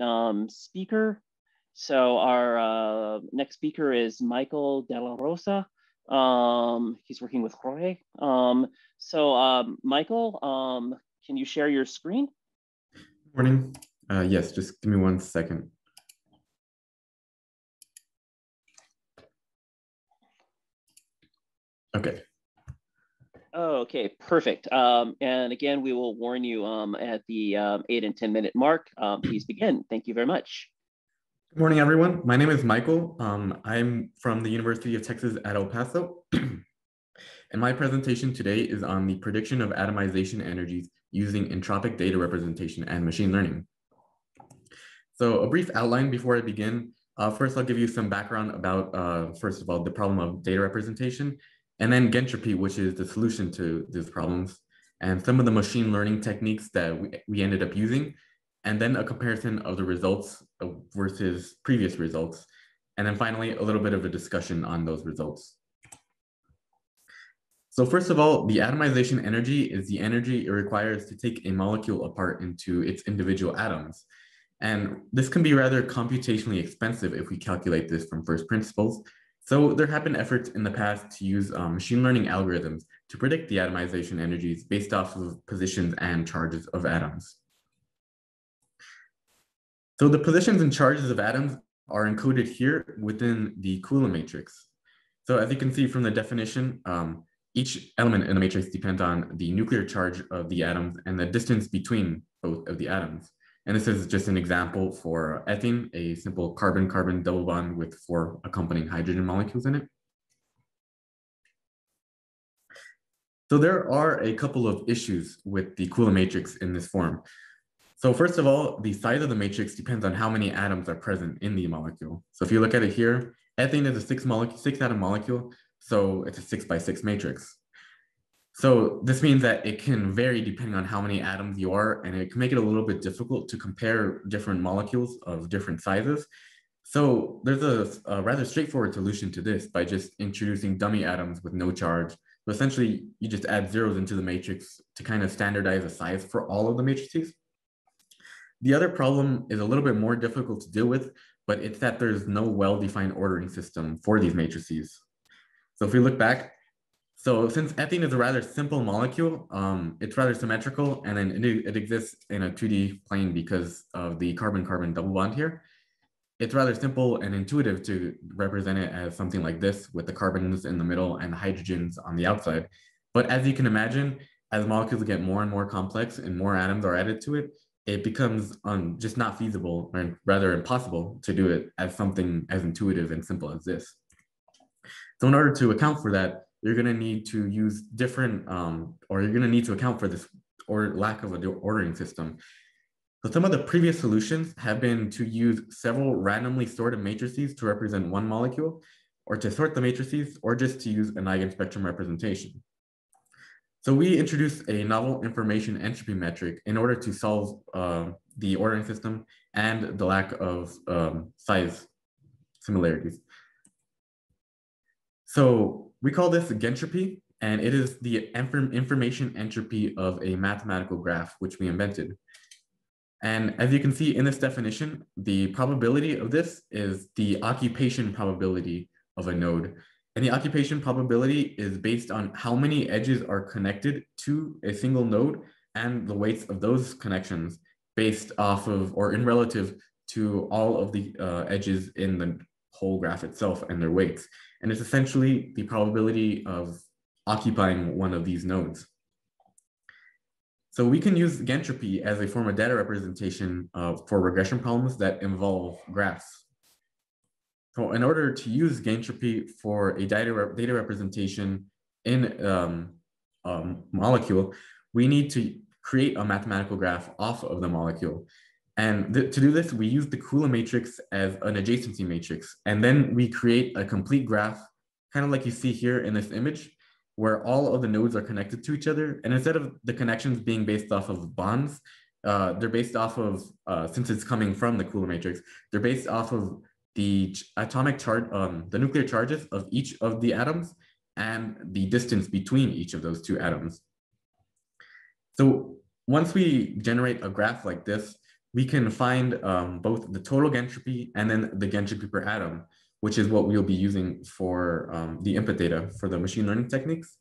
um, speaker. So our uh, next speaker is Michael De la Rosa. Um, he's working with Jorge. Um, so um, Michael, um, can you share your screen? Morning. Uh, yes, just give me one second. Okay. Oh, okay, perfect. Um, and again, we will warn you um, at the um, eight and 10 minute mark. Um, please begin. Thank you very much. Good morning, everyone. My name is Michael. Um, I'm from the University of Texas at El Paso. and my presentation today is on the prediction of atomization energies using entropic data representation and machine learning. So a brief outline before I begin. Uh, first, I'll give you some background about, uh, first of all, the problem of data representation and then Gentropy, which is the solution to these problems, and some of the machine learning techniques that we, we ended up using, and then a comparison of the results versus previous results. And then finally, a little bit of a discussion on those results. So first of all, the atomization energy is the energy it requires to take a molecule apart into its individual atoms. And this can be rather computationally expensive if we calculate this from first principles, so there have been efforts in the past to use um, machine learning algorithms to predict the atomization energies based off of positions and charges of atoms. So the positions and charges of atoms are encoded here within the Coulomb matrix. So as you can see from the definition, um, each element in the matrix depends on the nuclear charge of the atoms and the distance between both of the atoms. And this is just an example for ethene, a simple carbon-carbon double bond with four accompanying hydrogen molecules in it. So there are a couple of issues with the Coulomb matrix in this form. So first of all, the size of the matrix depends on how many atoms are present in the molecule. So if you look at it here, ethane is a six, molecule, six atom molecule, so it's a six by six matrix. So this means that it can vary depending on how many atoms you are, and it can make it a little bit difficult to compare different molecules of different sizes. So there's a, a rather straightforward solution to this by just introducing dummy atoms with no charge. So essentially, you just add zeros into the matrix to kind of standardize the size for all of the matrices. The other problem is a little bit more difficult to deal with, but it's that there's no well-defined ordering system for these matrices. So if we look back, so since ethene is a rather simple molecule, um, it's rather symmetrical and then it, it exists in a 2D plane because of the carbon-carbon double bond here. It's rather simple and intuitive to represent it as something like this with the carbons in the middle and the hydrogens on the outside. But as you can imagine, as molecules get more and more complex and more atoms are added to it, it becomes um, just not feasible or rather impossible to do it as something as intuitive and simple as this. So in order to account for that, you're going to need to use different, um, or you're going to need to account for this or lack of an ordering system. So some of the previous solutions have been to use several randomly sorted matrices to represent one molecule, or to sort the matrices, or just to use an eigenspectrum representation. So we introduced a novel information entropy metric in order to solve uh, the ordering system and the lack of um, size similarities. So we call this Gentropy, and it is the information entropy of a mathematical graph, which we invented. And as you can see in this definition, the probability of this is the occupation probability of a node. And the occupation probability is based on how many edges are connected to a single node and the weights of those connections based off of or in relative to all of the uh, edges in the whole graph itself and their weights. And it's essentially the probability of occupying one of these nodes. So we can use Gentropy as a form of data representation uh, for regression problems that involve graphs. So in order to use Gentropy for a data, re data representation in um, a molecule, we need to create a mathematical graph off of the molecule. And th to do this, we use the Coulomb matrix as an adjacency matrix. And then we create a complete graph, kind of like you see here in this image, where all of the nodes are connected to each other. And instead of the connections being based off of bonds, uh, they're based off of, uh, since it's coming from the Coulomb matrix, they're based off of the atomic charge, um, the nuclear charges of each of the atoms and the distance between each of those two atoms. So once we generate a graph like this, we can find um, both the total gentropy and then the gentropy per atom, which is what we'll be using for um, the input data for the machine learning techniques.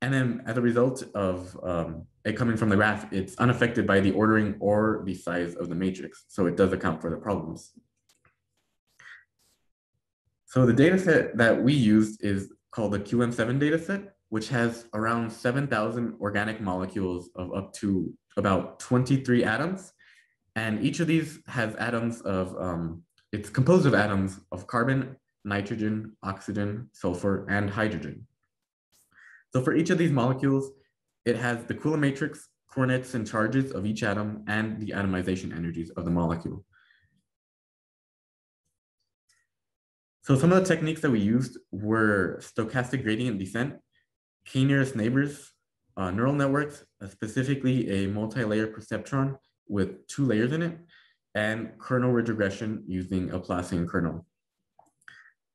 And then as a result of um, it coming from the graph, it's unaffected by the ordering or the size of the matrix. So it does account for the problems. So the data set that we used is called the QM7 dataset, which has around 7,000 organic molecules of up to about 23 atoms. And each of these has atoms of, um, it's composed of atoms of carbon, nitrogen, oxygen, sulfur, and hydrogen. So for each of these molecules, it has the Coulomb matrix, coordinates, and charges of each atom and the atomization energies of the molecule. So some of the techniques that we used were stochastic gradient descent, k-nearest neighbors, uh, neural networks, uh, specifically a multi-layer perceptron with two layers in it, and kernel regression using a Laplacian kernel.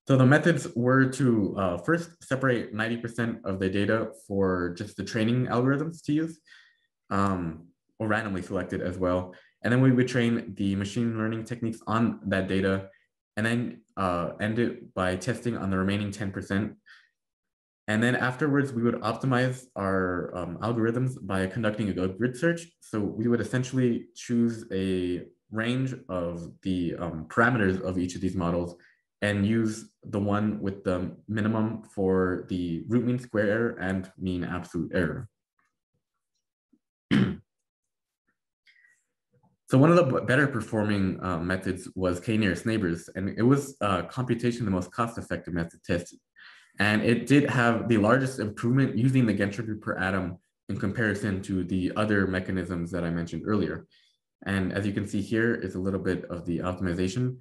So the methods were to uh, first separate 90% of the data for just the training algorithms to use, um, or randomly selected as well. And then we would train the machine learning techniques on that data and then uh, end it by testing on the remaining 10%. And then afterwards, we would optimize our um, algorithms by conducting a grid search. So we would essentially choose a range of the um, parameters of each of these models and use the one with the minimum for the root mean square error and mean absolute error. so one of the better performing uh, methods was k-nearest neighbors, and it was uh, computation the most cost-effective method tested. And it did have the largest improvement using the gentropy per atom in comparison to the other mechanisms that I mentioned earlier. And as you can see here is a little bit of the optimization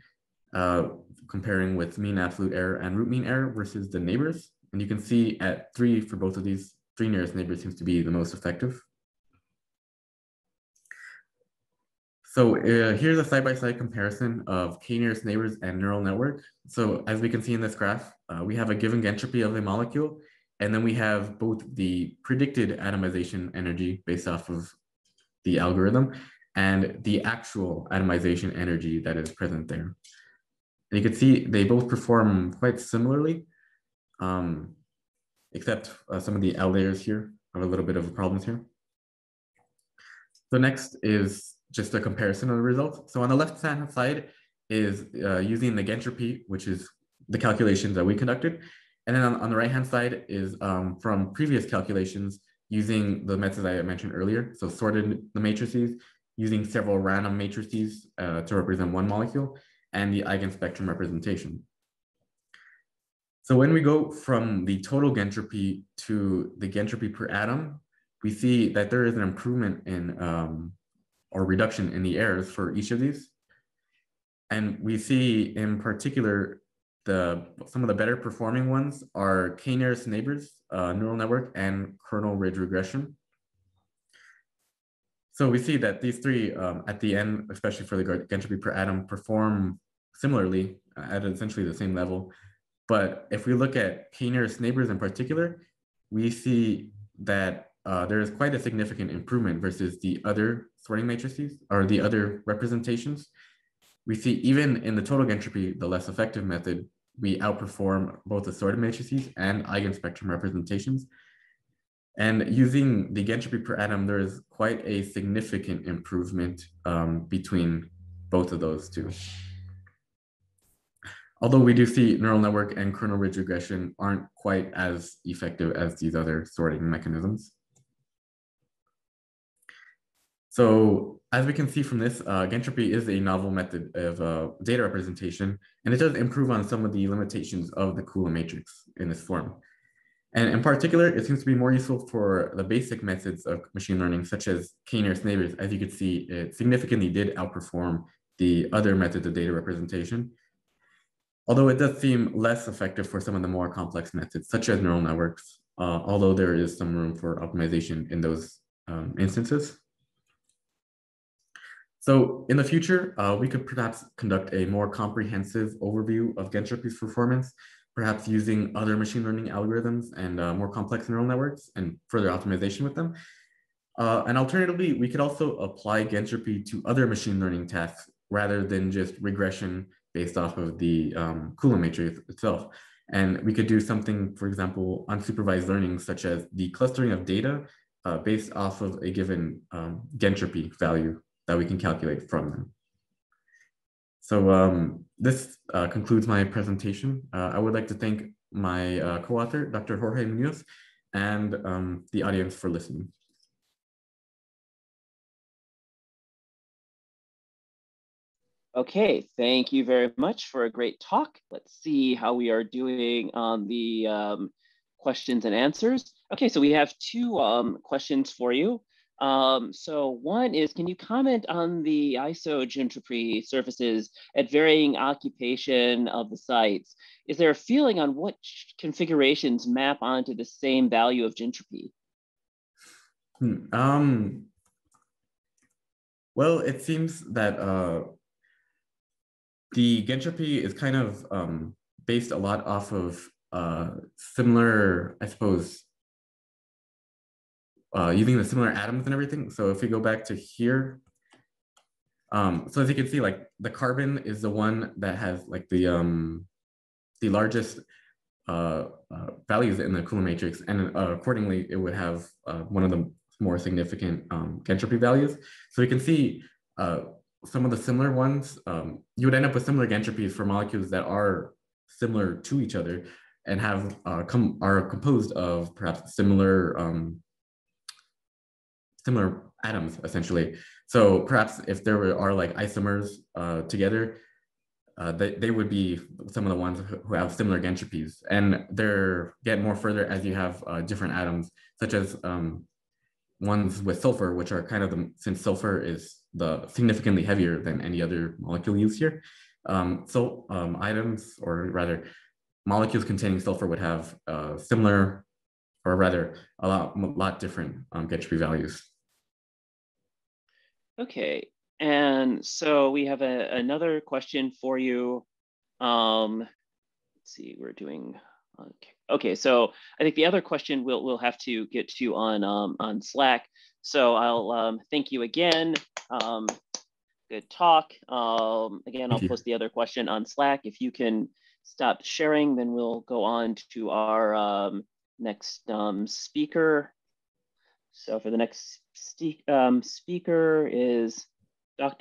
uh, comparing with mean absolute error and root mean error versus the neighbors. And you can see at three for both of these, three nearest neighbors seems to be the most effective. So uh, here's a side-by-side -side comparison of k-nearest neighbors and neural network. So as we can see in this graph, uh, we have a given entropy of a molecule, and then we have both the predicted atomization energy based off of the algorithm and the actual atomization energy that is present there. And you can see they both perform quite similarly, um, except uh, some of the L layers here have a little bit of problems here. So next is just a comparison of the results. So on the left-hand side is uh, using the Gentropy, which is the calculations that we conducted. And then on, on the right-hand side is um, from previous calculations using the methods I mentioned earlier. So sorted the matrices, using several random matrices uh, to represent one molecule, and the eigenspectrum representation. So when we go from the total gentropy to the gentropy per atom, we see that there is an improvement in um, or reduction in the errors for each of these. And we see in particular, the some of the better performing ones are k-nearest neighbors uh, neural network and kernel ridge regression. So we see that these three um, at the end, especially for the entropy per atom, perform similarly uh, at essentially the same level. But if we look at k-nearest neighbors in particular, we see that uh, there is quite a significant improvement versus the other sorting matrices or the other representations. We see even in the total entropy, the less effective method, we outperform both the sorted matrices and eigenspectrum representations. And using the entropy per atom, there is quite a significant improvement um, between both of those two. Although we do see neural network and kernel ridge regression aren't quite as effective as these other sorting mechanisms. So as we can see from this, uh, Gentropy is a novel method of uh, data representation, and it does improve on some of the limitations of the Coulomb matrix in this form. And in particular, it seems to be more useful for the basic methods of machine learning, such as k-nearest neighbors. As you can see, it significantly did outperform the other methods of data representation. Although it does seem less effective for some of the more complex methods, such as neural networks, uh, although there is some room for optimization in those um, instances. So in the future, uh, we could perhaps conduct a more comprehensive overview of Gentropy's performance perhaps using other machine learning algorithms and uh, more complex neural networks and further optimization with them. Uh, and alternatively, we could also apply Gentropy to other machine learning tasks rather than just regression based off of the um, Coulomb matrix itself. And we could do something, for example, unsupervised learning, such as the clustering of data uh, based off of a given um, Gentropy value that we can calculate from them. So um, this uh, concludes my presentation. Uh, I would like to thank my uh, co-author, Dr. Jorge Munoz, and um, the audience for listening. Okay, thank you very much for a great talk. Let's see how we are doing on the um, questions and answers. Okay, so we have two um, questions for you. Um, so one is, can you comment on the isogentropy surfaces at varying occupation of the sites? Is there a feeling on what configurations map onto the same value of gentropy? Hmm, um, well, it seems that uh, the Gentropy is kind of um, based a lot off of uh, similar, I suppose, uh, using the similar atoms and everything. So if we go back to here, um, so as you can see, like the carbon is the one that has like the um, the largest uh, uh, values in the Coulomb matrix, and uh, accordingly, it would have uh, one of the more significant um, entropy values. So we can see uh, some of the similar ones, um, you would end up with similar entropies for molecules that are similar to each other and have come are composed of perhaps similar um, similar atoms essentially. So perhaps if there are like isomers uh, together, uh, they, they would be some of the ones who have similar entropies. And they're get more further as you have uh, different atoms, such as um, ones with sulfur, which are kind of the, since sulfur is the significantly heavier than any other molecule used here. Um, so um, items, or rather molecules containing sulfur would have uh, similar, or rather a lot, lot different um, Gentropy values. Okay, and so we have a, another question for you. Um, let's see, we're doing, okay. okay, so I think the other question we'll, we'll have to get to on, um, on Slack. So I'll um, thank you again. Um, good talk. Um, again, I'll post the other question on Slack. If you can stop sharing, then we'll go on to our um, next um, speaker. So for the next um, speaker is Dr.